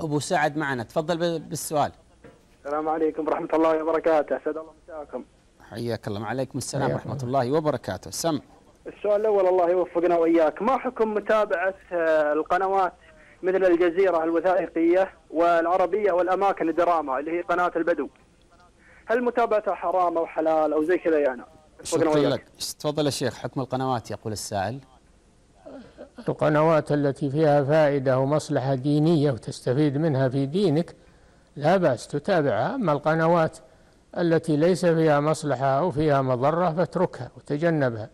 أبو سعد معنا. تفضل بالسؤال. السلام عليكم ورحمة الله وبركاته. أسعد الله مساكم. حياك الله. وعليكم السلام ورحمة الله. وبركاته. سم. السؤال الأول الله يوفقنا وإياك. ما حكم متابعة آه، القنوات مثل الجزيرة الوثائقية والعربية والأماكن الدراما اللي هي قناة البدو؟ هل متابعتها حرام أو حلال أو زي كذا يعني؟ تفضل يا شيخ. حكم القنوات يقول السائل. القنوات التي فيها فائدة ومصلحة دينية وتستفيد منها في دينك لا بأس تتابعها أما القنوات التي ليس فيها مصلحة أو فيها مضرة فاتركها وتجنبها.